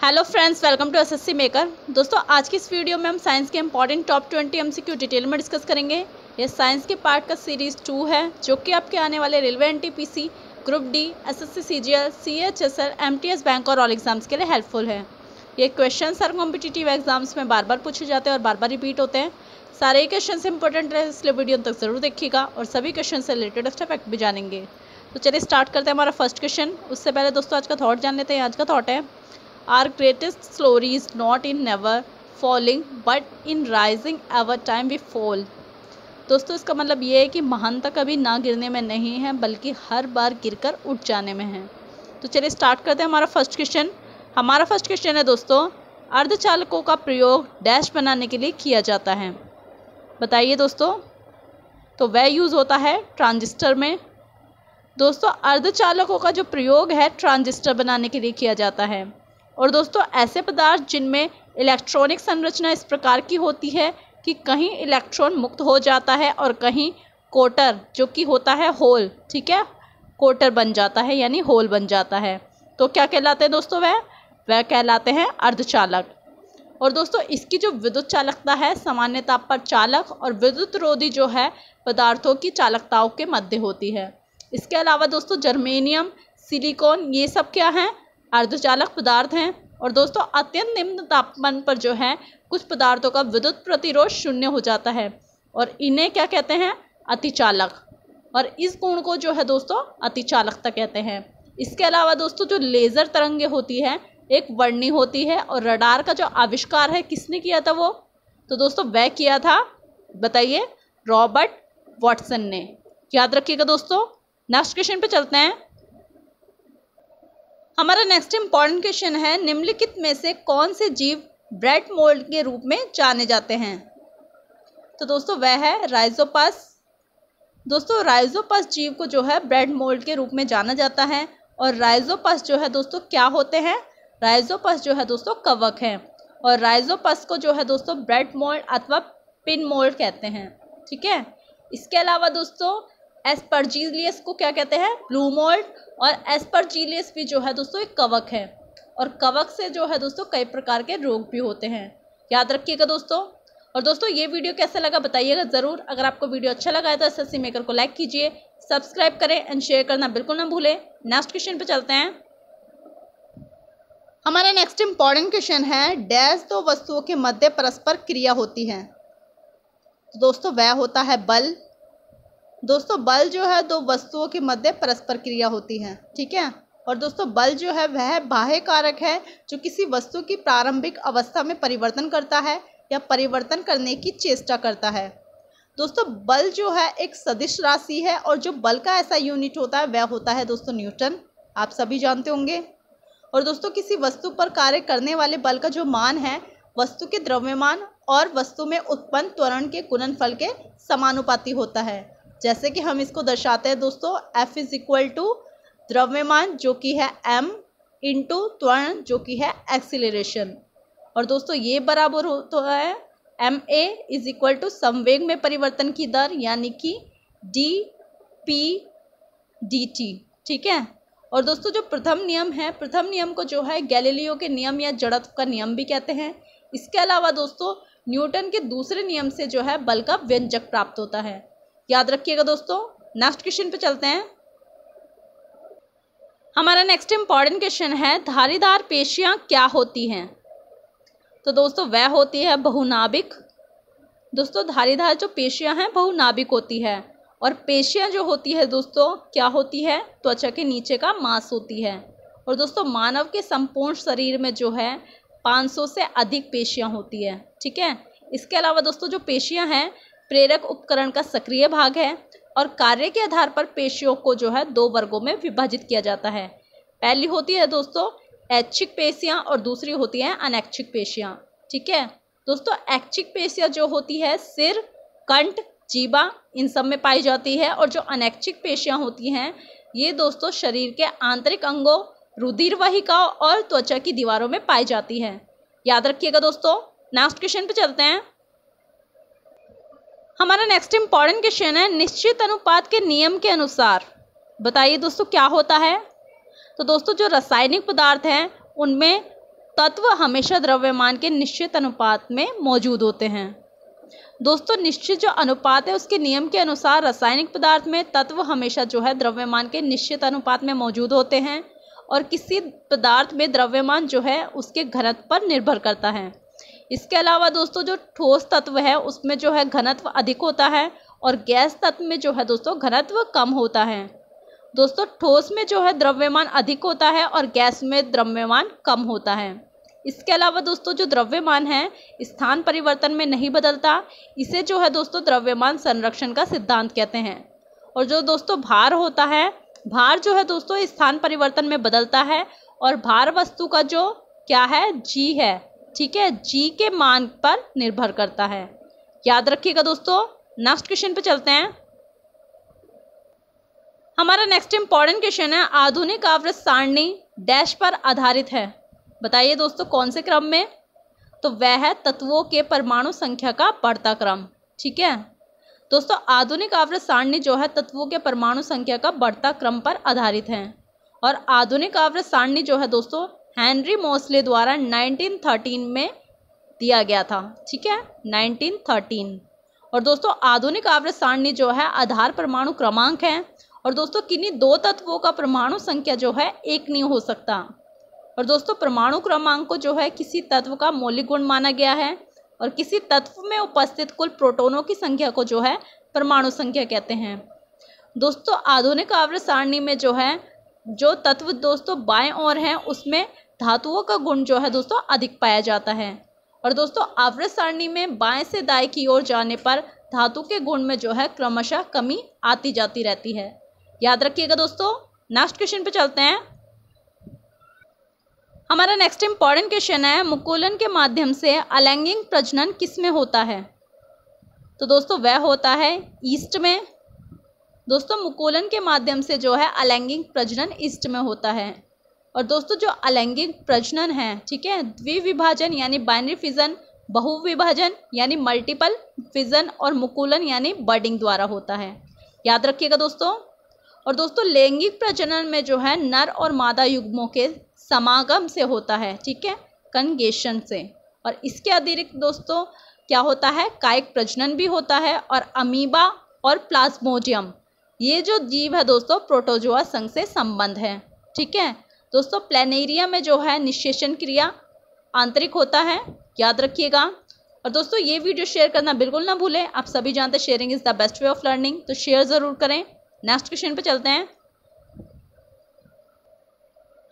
Hello friends welcome to SSC maker दोस्तों, आज की इस वीडियो में हम साइंस के important top twenty MCQ detail में डिस्कस करेंगे। ये साइंस के पार्ट का सीरीज़ टू है, जो कि आपके आने वाले railway NTPC group D SSC CGL CHSL MTS bank और ऑल एग्ज़ाम्स के लिए हेल्पफुल है। ये क्वेश्चन हर कॉम्पिटिटिव एग्ज़ाम्स में बार बार पूछे जाते हैं और बार बार रिपीट होते हैं। सारे क्वेश्चन इंपॉर्टेंट रहे इसलिए वीडियो तक ज़रूर देखिएगा और सभी क्वेश्चन से रिलेटेड फैक्ट भी जानेंगे। तो चलिए स्टार्ट करते हैं हमारा फ़र्स्ट क्वेश्चन उससे पहले दोस्तों, आज का थॉट जान लेते हैं। आज का थॉट है our greatest glory is not in never falling but in rising every time we fall दोस्तों, इसका मतलब ये है कि महानता कभी ना गिरने में नहीं है, बल्कि हर बार गिरकर उठ जाने में है। तो चलिए स्टार्ट करते हैं हमारा फ़र्स्ट क्वेश्चन हमारा फ़र्स्ट क्वेश्चन है दोस्तों, अर्धचालकों का प्रयोग डैश बनाने के लिए किया जाता है। बताइए दोस्तों तो वह यूज़ होता है ट्रांजिस्टर में। दोस्तों, अर्धचालकों का जो प्रयोग है ट्रांजिस्टर बनाने के लिए किया जाता है। और दोस्तों, ऐसे पदार्थ जिनमें इलेक्ट्रॉनिक संरचना इस प्रकार की होती है कि कहीं इलेक्ट्रॉन मुक्त हो जाता है और कहीं कोटर जो कि होता है होल ठीक है? कोटर बन जाता है, यानी होल बन जाता है। तो क्या कहलाते हैं दोस्तों वह? वह कहलाते हैं अर्धचालक। और दोस्तों, इसकी जो विद्युत चालकता है, सामान्य ताप पर चालक और विद्युत रोधी जो है, पदार्थों की चालकताओं के मध्य होती है। इसके अलावा दोस्तों जर्मेनियम सिलिकॉन ये सब क्या हैं? अर्धचालक पदार्थ हैं। और दोस्तों, अत्यंत निम्न तापमान पर जो है, कुछ पदार्थों का विद्युत प्रतिरोध शून्य हो जाता है। और इन्हें क्या कहते हैं? अतिचालक। और इस गुण को जो है दोस्तों, अतिचालकता कहते हैं। इसके अलावा दोस्तों, जो लेज़र तरंगे होती है, एक वर्णी होती है और रडार का जो आविष्कार है, किसने किया था वो? तो दोस्तों, वह किया था, बताइए, रॉबर्ट वॉटसन ने। याद रखिएगा दोस्तों, नेक्स्ट क्वेश्चन पे चलते हैं। हमारा नेक्स्ट इंपॉर्टेंट क्वेश्चन है, निम्नलिखित में से कौन से जीव ब्रेड मोल्ड के रूप में जाने जाते हैं? तो दोस्तों, वह है राइजोपस दोस्तों राइजोपस जीव को जो है ब्रेड मोल्ड के रूप में जाना जाता है और राइजोपस जो है दोस्तों, क्या होते हैं? राइजोपस जो है दोस्तों, कवक है और राइजोपस को जो है दोस्तों, ब्रेड मोल्ड अथवा पिन मोल्ड कहते हैं, ठीक है? इसके अलावा दोस्तों एस्परजीलियस को क्या कहते हैं? ब्लू मोल्ड और एस्परजीलियस भी जो है दोस्तों, एक कवक है। और कवक से जो है दोस्तों, कई प्रकार के रोग भी होते हैं। याद रखिएगा दोस्तों। और दोस्तों, ये वीडियो कैसा लगा बताइएगा ज़रूर। अगर आपको वीडियो अच्छा लगा है तो एस मेकर को लाइक कीजिए, सब्सक्राइब करें एंड शेयर करना बिल्कुल ना भूलें। नेक्स्ट क्वेश्चन पर चलते हैं। हमारा नेक्स्ट इंपॉर्टेंट क्वेश्चन है, डैश दो वस्तुओं के मध्य परस्पर क्रिया होती है। तो दोस्तों, वह होता है बल। दोस्तों, बल जो है दो वस्तुओं के मध्य परस्पर क्रिया होती है, ठीक है? और दोस्तों, बल जो है, वह बाह्य कारक है, जो किसी वस्तु की प्रारंभिक अवस्था में परिवर्तन करता है या परिवर्तन करने की चेष्टा करता है। दोस्तों, बल जो है एक सदिश राशि है और जो बल का ऐसा यूनिट होता है, वह होता है दोस्तों न्यूटन। आप सभी जानते होंगे। और दोस्तों, किसी वस्तु पर कार्य करने वाले बल का जो मान है, वस्तु के द्रव्यमान और वस्तु में उत्पन्न त्वरण के गुणनफल के समानुपाती होता है। जैसे कि हम इसको दर्शाते हैं दोस्तों एफ़ इज़ इक्वल टू द्रव्यमान, जो कि है एम इंटू त्वरण, जो कि है एक्सिलेशन और दोस्तों, ये बराबर होता है M A is equal to संवेग में परिवर्तन की दर, यानी कि डी पी डी टी ठीक है? और दोस्तों, जो प्रथम नियम है, प्रथम नियम को जो है गैलीलियो के नियम या जड़त्व का नियम भी कहते हैं। इसके अलावा दोस्तों, न्यूटन के दूसरे नियम से जो है बल का व्यंजक प्राप्त होता है। याद रखिएगा दोस्तों नेक्स्ट क्वेश्चन पे चलते हैं। हमारा नेक्स्ट इंपॉर्टेंट क्वेश्चन है, धारीदार पेशियाँ क्या होती हैं? तो दोस्तों, वह होती है बहुनाभिक। दोस्तों, धारीदार जो पेशियाँ हैं बहुनाभिक होती है। और पेशियाँ जो होती है दोस्तों, क्या होती है? त्वचा के नीचे का मांस होती है। और दोस्तों, मानव के संपूर्ण शरीर में जो है 500 से अधिक पेशियाँ होती है, ठीक है? इसके अलावा दोस्तों, जो पेशियाँ हैं प्रेरक उपकरण का सक्रिय भाग है और कार्य के आधार पर पेशियों को जो है दो वर्गों में विभाजित किया जाता है। पहली होती है दोस्तों, ऐच्छिक पेशियाँ और दूसरी होती है अनैच्छिक पेशियाँ। ठीक है? दोस्तों, ऐच्छिक पेशियाँ जो होती है, सिर, कंठ, जीवा, इन सब में पाई जाती है और जो अनैच्छिक पेशियाँ होती हैं, ये दोस्तों शरीर के आंतरिक अंगों रुधिर वाहिकाओं और त्वचा की दीवारों में पाई जाती है। याद रखिएगा दोस्तों, नेक्स्ट क्वेश्चन पे चलते हैं। हमारा नेक्स्ट इंपॉर्टेंट क्वेश्चन है, निश्चित अनुपात के नियम के अनुसार। बताइए दोस्तों, क्या होता है? तो दोस्तों, जो रासायनिक पदार्थ हैं, उनमें तत्व हमेशा द्रव्यमान के निश्चित अनुपात में मौजूद होते हैं। दोस्तों, निश्चित जो अनुपात है, उसके नियम के अनुसार रासायनिक पदार्थ में तत्व हमेशा जो है द्रव्यमान के निश्चित अनुपात में मौजूद होते हैं और किसी पदार्थ में द्रव्यमान जो है, उसके घनत्व पर निर्भर करता है। इसके अलावा दोस्तों जो ठोस तत्व है, उसमें जो है घनत्व अधिक होता है और गैस तत्व में जो है दोस्तों घनत्व कम होता है। दोस्तों ठोस में जो है द्रव्यमान अधिक होता है और गैस में द्रव्यमान कम होता है। इसके अलावा दोस्तों जो द्रव्यमान है, स्थान परिवर्तन में नहीं बदलता, इसे जो है दोस्तों द्रव्यमान संरक्षण का सिद्धांत कहते हैं। और जो दोस्तों भार होता है, भार जो है दोस्तों स्थान परिवर्तन में बदलता है और भार वस्तु का जो क्या है, जी है। ठीक है? जी के मान पर निर्भर करता है। याद रखिएगा दोस्तों नेक्स्ट क्वेश्चन पे चलते हैं। हमारा नेक्स्ट इंपॉर्टेंट क्वेश्चन है, आधुनिक आवृत सारणी डैश पर आधारित है। बताइए दोस्तों, कौन से क्रम में? तो वह है तत्वों के परमाणु संख्या का बढ़ता क्रम, ठीक है? दोस्तों, आधुनिक आवृत सारणी जो है, तत्वों के परमाणु संख्या का बढ़ता क्रम पर आधारित है। और आधुनिक आवृत सारणी जो है दोस्तों हेनरी मोसले द्वारा 1913 में दिया गया था, ठीक है? 1913 और दोस्तों, आधुनिक आवृत सारणी जो है, आधार परमाणु क्रमांक है। और दोस्तों, किन्हीं दो तत्वों का परमाणु संख्या जो है, एक नहीं हो सकता। और दोस्तों, परमाणु क्रमांक को जो है, किसी तत्व का मौलिक गुण माना गया है। और किसी तत्व में उपस्थित कुल प्रोटोनों की संख्या को जो है, परमाणु संख्या कहते हैं। दोस्तों, आधुनिक आवृत सारणी में जो है, जो तत्व दोस्तों बाएँ ओर हैं, उसमें धातुओं का गुण जो है दोस्तों अधिक पाया जाता है। और दोस्तों आवृत सारणी में बाएँ से दाएँ की ओर जाने पर धातु के गुण में जो है क्रमशः कमी आती जाती रहती है। याद रखिएगा दोस्तों नेक्स्ट क्वेश्चन पे चलते हैं। हमारा नेक्स्ट इंपॉर्टेंट क्वेश्चन है, मुकुलन के माध्यम से अलैंगिक प्रजनन किसमें होता है? तो दोस्तों, वह होता है ईस्ट में। दोस्तों, मुकुलन के माध्यम से जो है अलैंगिक प्रजनन ईस्ट में होता है। और दोस्तों, जो अलैंगिक प्रजनन है, ठीक है, द्विविभाजन यानी बाइनरी फिजन बहुविभाजन यानी मल्टीपल फिजन और मुकुलन यानी बर्डिंग द्वारा होता है। याद रखिएगा दोस्तों। और दोस्तों, लैंगिक प्रजनन में जो है, नर और मादा युग्मों के समागम से होता है, ठीक है कंगेशन से। और इसके अतिरिक्त दोस्तों, क्या होता है, कायिक प्रजनन भी होता है और अमीबा और प्लाज्मोडियम ये जो जीव है दोस्तों प्रोटोजोआ संघ से संबंध है, ठीक है। दोस्तों, प्लेनेरिया में जो है निशेषण क्रिया आंतरिक होता है, याद रखिएगा। और दोस्तों, ये वीडियो शेयर करना बिल्कुल ना भूलें। आप सभी जानते sharing is the best way of learning तो शेयर ज़रूर करें। नेक्स्ट क्वेश्चन पे चलते हैं।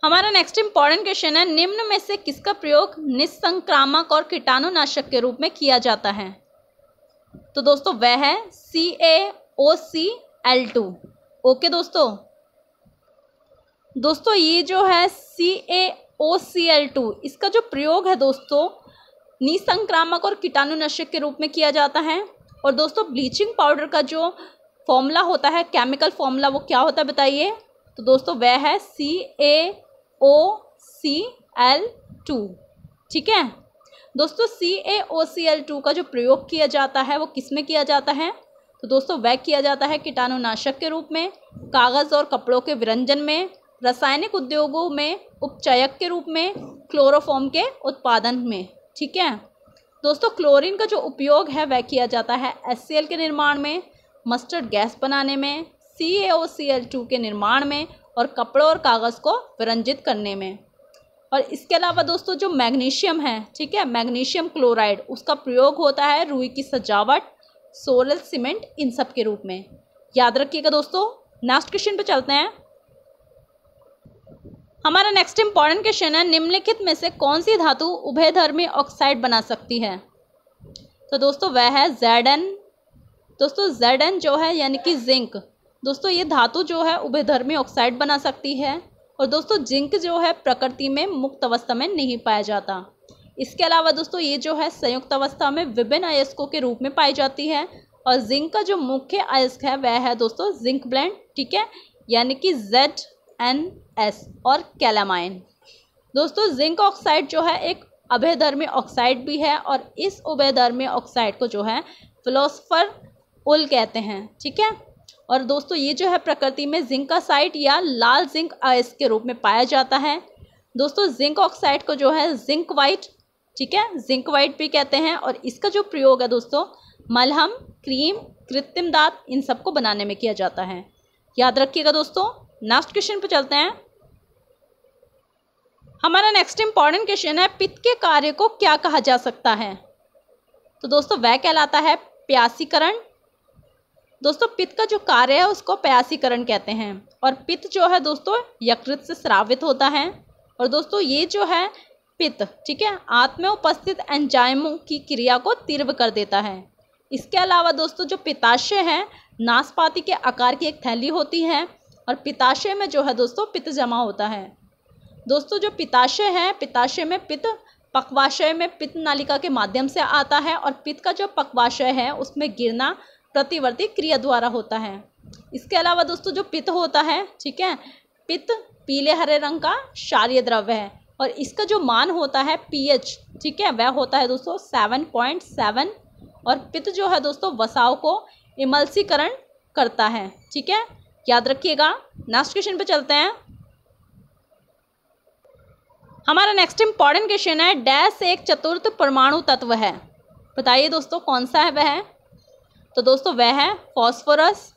हमारा नेक्स्ट इंपॉर्टेंट क्वेश्चन है, निम्न में से किसका प्रयोग निसंक्रामक और कीटाणुनाशक के रूप में किया जाता है? तो दोस्तों, वह है C A O C L two okay दोस्तों? दोस्तों, ये जो है C A O C L to इसका जो प्रयोग है दोस्तों, निसंक्रामक और कीटाणुनाशक के रूप में किया जाता है। और दोस्तों ब्लीचिंग पाउडर का जो फॉर्मूला होता है केमिकल फॉर्मूला वो क्या होता है बताइए? तो दोस्तों, वह है C A O C L to ठीक है? दोस्तों सी A O C L to का जो प्रयोग किया जाता है, वो किसमें किया जाता है? तो दोस्तों, वह किया जाता है कीटाणुनाशक के रूप में, कागज़ और कपड़ों के विरंजन में रासायनिक उद्योगों में, उपचयक के रूप में, क्लोरोफॉर्म के उत्पादन में, ठीक है? दोस्तों, क्लोरीन का जो उपयोग है, वह किया जाता है एससीएल के निर्माण में मस्टर्ड गैस बनाने में सी के निर्माण में और कपड़ों और कागज़ को विरंजित करने में। और इसके अलावा दोस्तों, जो मैग्नीशियम है, ठीक है? मैग्नीशियम क्लोराइड, उसका प्रयोग होता है रुई की सजावट, सोलर सीमेंट, इन सब के रूप में। याद रखिएगा दोस्तों, नेक्स्ट क्वेश्चन पे चलते हैं। हमारा नेक्स्ट इंपॉर्टेंट क्वेश्चन है, निम्नलिखित में से कौन सी धातु उभयधर्मी ऑक्साइड बना सकती है? तो दोस्तों, वह है जेड एन दोस्तों जेड एन जो है, यानी कि जिंक दोस्तों, ये धातु जो है, उभयधर्मी ऑक्साइड बना सकती है। और दोस्तों जिंक जो है, प्रकृति में मुक्त अवस्था में नहीं पाया जाता। इसके अलावा दोस्तों, ये जो है, संयुक्त अवस्था में विभिन्न अयस्कों के रूप में पाई जाती है। और जिंक का जो मुख्य अयस्क है, वह है दोस्तों जिंक ब्लेंड ठीक है? यानी कि जेड एन एस और कैलामाइन दोस्तों जिंक ऑक्साइड जो है एक अभयधर्मी ऑक्साइड भी है और इस उभयधर्मी ऑक्साइड को जो है फिलोसफर उल कहते हैं, ठीक है? और दोस्तों, ये जो है प्रकृति में जिंक का साइट या लाल जिंक आइस के रूप में पाया जाता है। दोस्तों जिंक ऑक्साइड को जो है जिंक वाइट ठीक है? जिंक वाइट भी कहते हैं और इसका जो प्रयोग है दोस्तों, मलहम, क्रीम, कृत्रिम दांत, इन सबको बनाने में किया जाता है। याद रखिएगा दोस्तों नेक्स्ट क्वेश्चन पे चलते हैं। हमारा नेक्स्ट इंपॉर्टेंट क्वेश्चन है, पित्त के कार्य को क्या कहा जा सकता है? तो दोस्तों, वह कहलाता है प्यासीकरण। दोस्तों, पित्त का जो कार्य है, उसको प्यासीकरण कहते हैं। और पित्त जो है दोस्तों, यकृत से स्रावित होता है। और दोस्तों, ये जो है पित्त, ठीक है आत्म उपस्थित एंजाइमों की क्रिया को तीव्र कर देता है। इसके अलावा दोस्तों, जो पिताशय है, नाशपाती के आकार की एक थैली होती है। और पिताशय में जो है दोस्तों, पित्त जमा होता है। दोस्तों, जो पिताशय है, पिताशय में पित्त पक्वाशय में पित्त नालिका के माध्यम से आता है और पित्त का जो पक्वाशय है, उसमें गिरना प्रतिवर्ती क्रिया द्वारा होता है। इसके अलावा दोस्तों, जो पित्त होता है, ठीक है, पित्त पीले हरे रंग का क्षारीय द्रव्य है और इसका जो मान होता है, पीएच, ठीक है, वह होता है दोस्तों सेवन पॉइंट सेवन और पित्त जो है दोस्तों, वसाव को इमल्सीकरण करता है, ठीक है। याद रखिएगा। नेक्स्ट क्वेश्चन पे चलते हैं। हमारा नेक्स्ट इंपॉर्टेंट क्वेश्चन है डैश एक चतुर्थ परमाणु तत्व है। बताइए दोस्तों, कौन सा है वह? तो दोस्तों, वह है फॉस्फोरस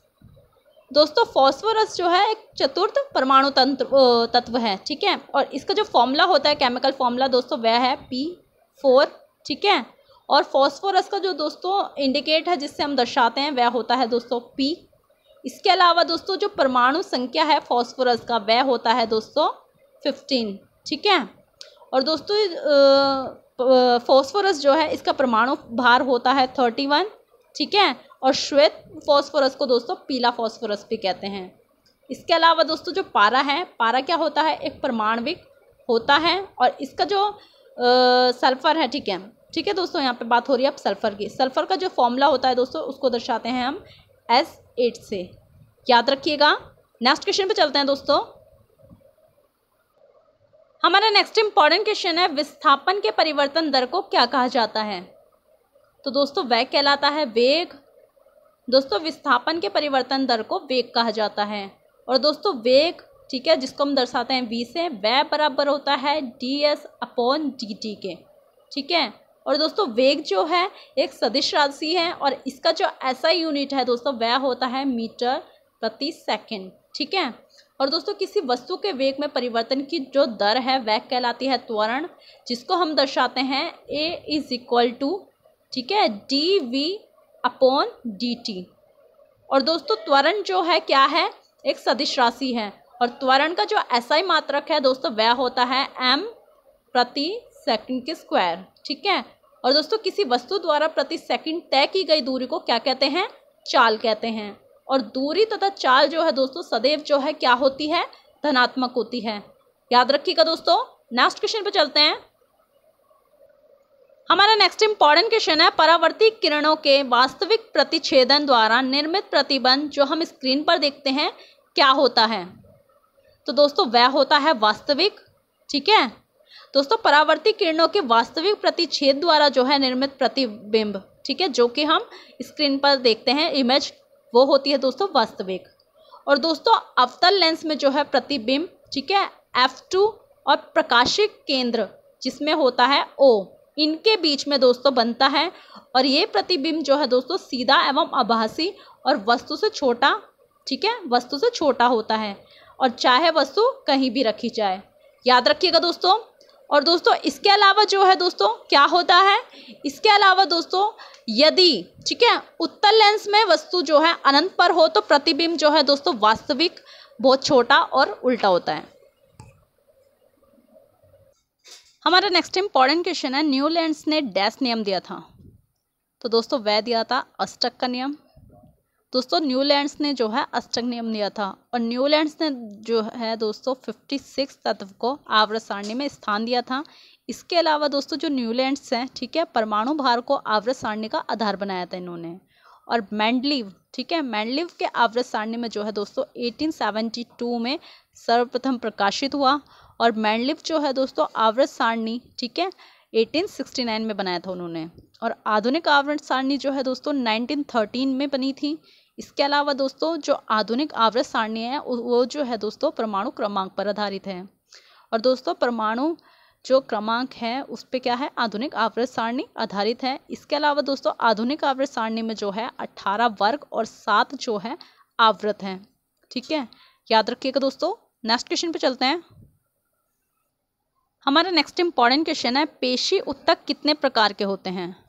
दोस्तों फॉस्फोरस जो है, एक चतुर्थ परमाणु तंत्र तत्व है, ठीक है? और इसका जो फॉर्मूला होता है केमिकल फॉर्मूला दोस्तों, वह है पी फोर ठीक है? और फॉस्फोरस का जो दोस्तों इंडिकेट है, जिससे हम दर्शाते हैं, वह होता है दोस्तों पी इसके अलावा दोस्तों जो परमाणु संख्या है फॉस्फोरस का वह होता है दोस्तों फिफ्टीन ठीक है? और दोस्तों फॉस्फोरस जो है इसका परमाणु भार होता है थर्टी वन ठीक है? और श्वेत फॉस्फोरस को दोस्तों पीला फॉस्फोरस भी कहते हैं। इसके अलावा दोस्तों जो पारा है पारा क्या होता है? एक परमाणविक होता है और इसका जो आ, सल्फ़र है ठीक है? ठीक है दोस्तों यहाँ पे बात हो रही है अब सल्फ़र की। सल्फ़र का जो फॉर्मूला होता है दोस्तों उसको दर्शाते हैं हम एस एट से। याद रखिएगा। नेक्स्ट क्वेश्चन पे चलते हैं दोस्तों। हमारा नेक्स्ट इंपॉर्टेंट क्वेश्चन है, विस्थापन के परिवर्तन दर को क्या कहा जाता है? तो दोस्तों, वह कहलाता है वेग। दोस्तों, विस्थापन के परिवर्तन दर को वेग कहा जाता है। और दोस्तों, वेग, ठीक है, जिसको हम दर्शाते हैं वी से, वह बराबर होता है D S upon D T के। ठीक है? और दोस्तों, वेग जो है, एक सदिश राशि है और इसका जो ऐसा यूनिट है दोस्तों, वह होता है मीटर प्रति सेकंड, ठीक है? और दोस्तों, किसी वस्तु के वेग में परिवर्तन की जो दर है, वह कहलाती है त्वरण, जिसको हम दर्शाते हैं ए इज़ इक्वल टू ठीक है D V upon D T और दोस्तों, त्वरण जो है, क्या है? एक सदिश राशि है और त्वरण का जो ऐसा ही मात्रक है दोस्तों, वह होता है एम प्रति सेकंड के स्क्वायर, ठीक है? और दोस्तों, किसी वस्तु द्वारा प्रति सेकंड तय की गई दूरी को क्या कहते हैं? चाल कहते हैं। और दूरी तथा चाल जो है दोस्तों, सदैव जो है क्या होती है? धनात्मक होती है। याद रखिएगा दोस्तों नेक्स्ट क्वेश्चन पे चलते हैं। हमारा नेक्स्ट इंपॉर्टेंट क्वेश्चन है, परावर्ती किरणों के वास्तविक प्रतिच्छेदन द्वारा निर्मित प्रतिबंध जो हम स्क्रीन पर देखते हैं, क्या होता है? तो दोस्तों, वह होता है वास्तविक, ठीक है? दोस्तों परावर्ती किरणों के वास्तविक प्रतिच्छेद द्वारा जो है निर्मित प्रतिबिंब, ठीक है, जो कि हम स्क्रीन पर देखते हैं इमेज वो होती है दोस्तों वास्तविक। और दोस्तों, अवतल लेंस में जो है प्रतिबिंब, ठीक है एफ़ टू और प्रकाशिक केंद्र जिसमें होता है ओ इनके बीच में दोस्तों बनता है। और ये प्रतिबिंब जो है दोस्तों, सीधा एवं आभासी और वस्तु से छोटा, ठीक है, वस्तु से छोटा होता है। और चाहे वस्तु कहीं भी रखी जाए। याद रखिएगा दोस्तों और दोस्तों, इसके अलावा जो है दोस्तों, क्या होता है? इसके अलावा दोस्तों, यदि, ठीक है उत्तर लेंस में वस्तु जो है अनंत पर हो तो प्रतिबिंब जो है दोस्तों, वास्तविक बहुत छोटा और उल्टा होता है। हमारा नेक्स्ट इंपॉर्टेंट क्वेश्चन है न्यूलैंड्स ने डैश नियम दिया था। तो दोस्तों, वह दिया था अष्टक का नियम। दोस्तों, न्यूलैंड्स ने जो है अष्टक नियम दिया था और न्यूलैंड्स ने जो है दोस्तों फिफ्टी सिक्स तत्व को आवर्त सारणी में स्थान दिया था। इसके अलावा दोस्तों जो न्यूलैंड्स हैं, ठीक है, परमाणु भार को आवर्त सारणी का आधार बनाया था इन्होंने। और मैंडलिव, ठीक है, मैंडलिव के आवर्त सारणी में जो है दोस्तों 1872 में सर्वप्रथम प्रकाशित हुआ और मैंडलिव जो है दोस्तों आवर्त सारणी ठीक है 1869 में बनाया था उन्होंने। और आधुनिक आवरण सारणी जो है दोस्तों 1913 में बनी थी। इसके अलावा दोस्तों, जो आधुनिक आवर्त सारणी है वो जो है दोस्तों, परमाणु क्रमांक पर आधारित है। और दोस्तों, परमाणु जो क्रमांक है, उस पर क्या है? आधुनिक आवृत सारणी आधारित है। इसके अलावा दोस्तों, आधुनिक आवृत सारणी में जो है अट्ठारह वर्ग और सात जो है, आवृत हैं। ठीक है? याद रखिएगा दोस्तों। नेक्स्ट क्वेश्चन पे चलते हैं। हमारा नेक्स्ट इंपॉर्टेंट क्वेश्चन है, पेशी उत्तक कितने प्रकार के होते हैं?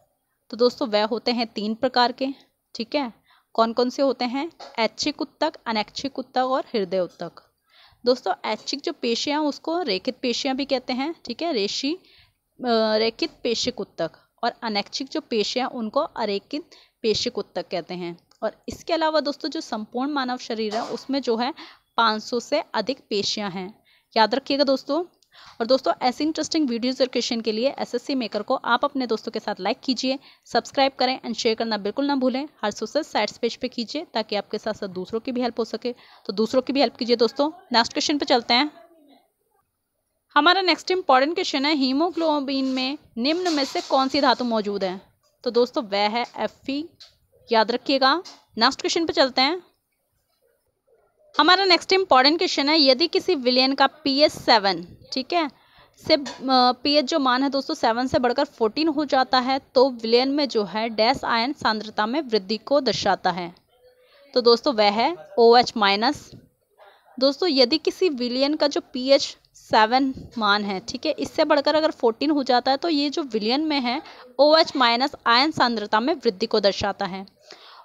तो दोस्तों, वह होते हैं तीन प्रकार के। ठीक है? कौन कौन से होते हैं? ऐच्छिक उत्तक, अनैच्छिक उत्तक और हृदय उत्तक। दोस्तों, ऐच्छिक जो पेशियाँ उसको रेखित पेशियाँ भी कहते हैं, ठीक है? रेशी रेखित पेशिक उत्तक और अनैच्छिक जो पेशियाँ उनको अरेखित पेशिक उत्तक कहते हैं। और इसके अलावा दोस्तों, जो संपूर्ण मानव शरीर है, उसमें जो है 500 से अधिक पेशियाँ हैं। याद रखिएगा दोस्तों और दोस्तों, ऐसे इंटरेस्टिंग वीडियोज़ और क्वेश्चन के लिए एसएससी मेकर को आप अपने दोस्तों के साथ लाइक कीजिए सब्सक्राइब करें एंड शेयर करना बिल्कुल ना भूलें। हर सोशल साइट्स पेज पे कीजिए ताकि आपके साथ साथ दूसरों की भी हेल्प हो सके। तो दूसरों की भी हेल्प कीजिए दोस्तों। नेक्स्ट क्वेश्चन पे चलते हैं। हमारा नेक्स्ट इंपॉर्टेंट क्वेश्चन है हीमोग्लोबिन में निम्न में से कौन सी धातु मौजूद है? तो दोस्तों, वह है एफ़ याद रखिएगा। नेक्स्ट क्वेश्चन पे चलते हैं। हमारा नेक्स्ट इंपॉर्टेंट क्वेश्चन है, यदि किसी विलियन का पी एच सेवन ठीक है, से पी एच जो मान है दोस्तों सेवन से बढ़कर फोर्टीन हो जाता है तो विलियन में जो है डैश आयन सांद्रता में वृद्धि को दर्शाता है। तो दोस्तों वह है ओ एच माइनस दोस्तों यदि किसी विलियन का जो पी एच सेवन मान है, ठीक है, इससे बढ़कर अगर फोर्टीन हो जाता है तो ये जो विलियन में है ओ एच माइनस आयन सांद्रता में वृद्धि को दर्शाता है।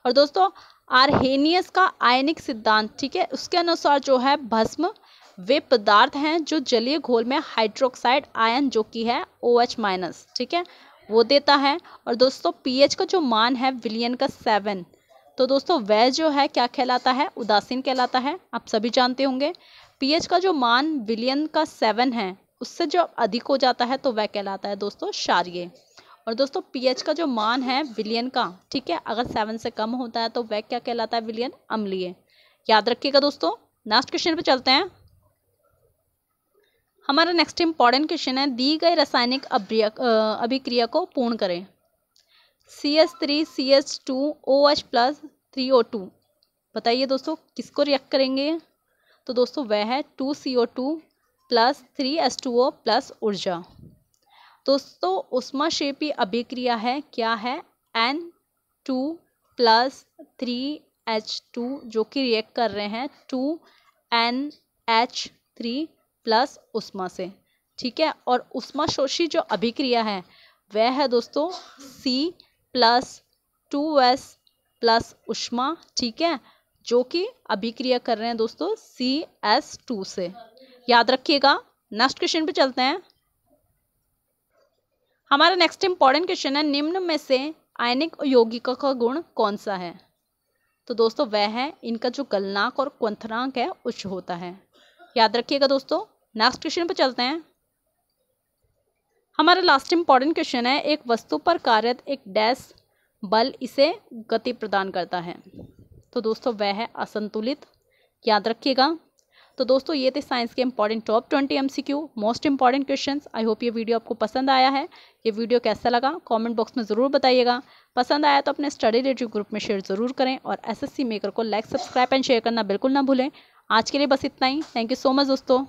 और दोस्तों आर्हेनियस का आयनिक सिद्धांत, ठीक है? उसके अनुसार जो है, भस्म वे पदार्थ हैं जो जलीय घोल में हाइड्रोक्साइड आयन जो कि है ओ एच माइनस ठीक है? वो देता है। और दोस्तों पीएच का जो मान है, विलियन का सेवन तो दोस्तों, वह जो है, क्या कहलाता है? उदासीन कहलाता है। आप सभी जानते होंगे। पीएच का जो मान, विलियन का सेवन है, उससे जो अधिक हो जाता है तो वह कहलाता है दोस्तों, क्षारीय। और दोस्तों पीएच का जो मान है विलियन का, ठीक है, अगर सेवन से कम होता है तो वह क्या कहलाता है विलियन? अम्लीय। याद रखिएगा दोस्तों नेक्स्ट क्वेश्चन पे चलते हैं। हमारा नेक्स्ट इंपॉर्टेंट क्वेश्चन है, दी गई रासायनिक अभिक्रिया को पूर्ण करें। C S three C S two O H plus three O two बताइए दोस्तों, किसको रिएक्ट करेंगे? तो दोस्तों, वह है two C O two plus three S two O plus ऊर्जा। दोस्तों, उष्माक्षेपी अभिक्रिया है, क्या है? N two plus three H two जो कि रिएक्ट कर रहे हैं two N H three plus उष्मा से। ठीक है? और उष्मा शोषी जो अभिक्रिया है, वह है दोस्तों C plus two S plus उष्मा, ठीक है? जो कि अभिक्रिया कर रहे हैं दोस्तों सी एस टू से। याद रखिएगा। नेक्स्ट क्वेश्चन पे चलते हैं। हमारा नेक्स्ट इंपॉर्टेंट क्वेश्चन है, निम्न में से आयनिक यौगिका का गुण कौन सा है? तो दोस्तों, वह है, इनका जो गलनाक और क्वंथनांक है, उच्च होता है। याद रखिएगा दोस्तों नेक्स्ट क्वेश्चन पर चलते हैं। हमारा लास्ट इंपॉर्टेंट क्वेश्चन है, एक वस्तु पर कार्यरत एक डैश बल इसे गति प्रदान करता है। तो दोस्तों, वह है असंतुलित। याद रखिएगा तो दोस्तों, ये थे साइंस के important top twenty M most important question I hope ये वीडियो आपको पसंद आया है। ये वीडियो कैसा लगा कॉमेंट बॉक्स में ज़रूर बताइएगा। पसंद आया तो अपने स्टडी रिलेटिव ग्रुप में शेयर ज़रूर करें और एसएससी मेकर को लाइक सब्सक्राइब एंड शेयर करना बिल्कुल ना भूलें। आज के लिए बस इतना ही। थैंक यू सो मच दोस्तों।